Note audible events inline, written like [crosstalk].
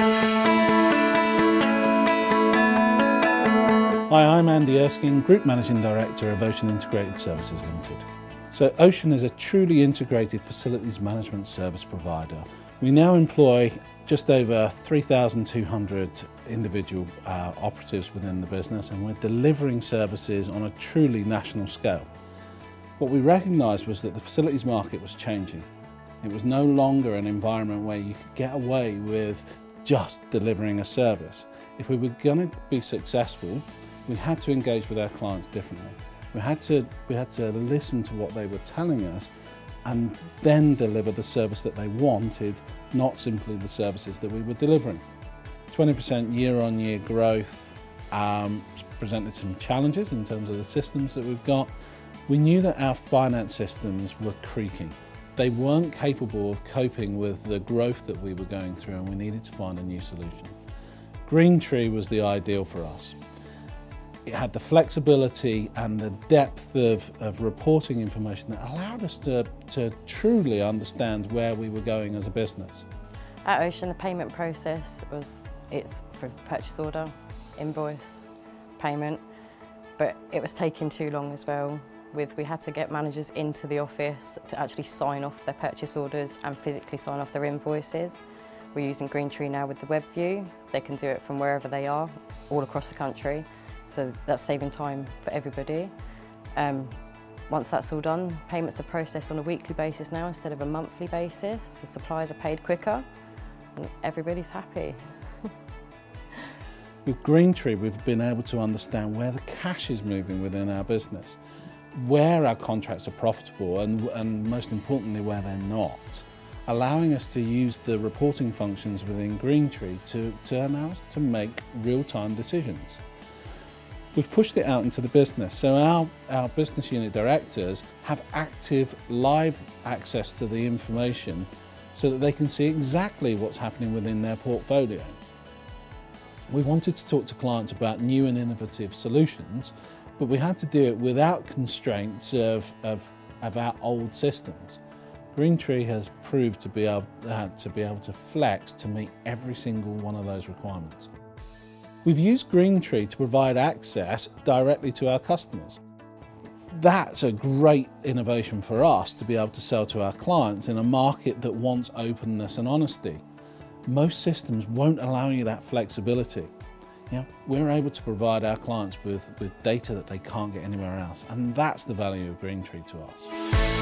Hi, I'm Andy Erskine, Group Managing Director of Ocean Integrated Services Limited. So Ocean is a truly integrated facilities management service provider. We now employ just over 3,200 individual uh, operatives within the business and we're delivering services on a truly national scale. What we recognised was that the facilities market was changing. It was no longer an environment where you could get away with just delivering a service. If we were going to be successful, we had to engage with our clients differently. We had to, we had to listen to what they were telling us and then deliver the service that they wanted, not simply the services that we were delivering. 20% year on year growth um, presented some challenges in terms of the systems that we've got. We knew that our finance systems were creaking. They weren't capable of coping with the growth that we were going through and we needed to find a new solution. Greentree was the ideal for us. It had the flexibility and the depth of, of reporting information that allowed us to, to truly understand where we were going as a business. At Ocean, the payment process was it's for purchase order, invoice, payment, but it was taking too long as well. With we had to get managers into the office to actually sign off their purchase orders and physically sign off their invoices. We're using Greentree now with the web view. They can do it from wherever they are, all across the country. So that's saving time for everybody. Um, once that's all done, payments are processed on a weekly basis now instead of a monthly basis. The suppliers are paid quicker and everybody's happy. [laughs] With Greentree, we've been able to understand where the cash is moving within our business, where our contracts are profitable and, and most importantly, where they're not, allowing us to use the reporting functions within Greentree to, to allow us to make real-time decisions. We've pushed it out into the business, so our, our business unit directors have active live access to the information so that they can see exactly what's happening within their portfolio. We wanted to talk to clients about new and innovative solutions, but we had to do it without constraints of, of, of our old systems. Greentree has proved to be, able, uh, to be able to flex to meet every single one of those requirements. We've used Greentree to provide access directly to our customers. That's a great innovation for us to be able to sell to our clients in a market that wants openness and honesty. Most systems won't allow you that flexibility. Yeah, we're able to provide our clients with, with data that they can't get anywhere else, and that's the value of Greentree to us.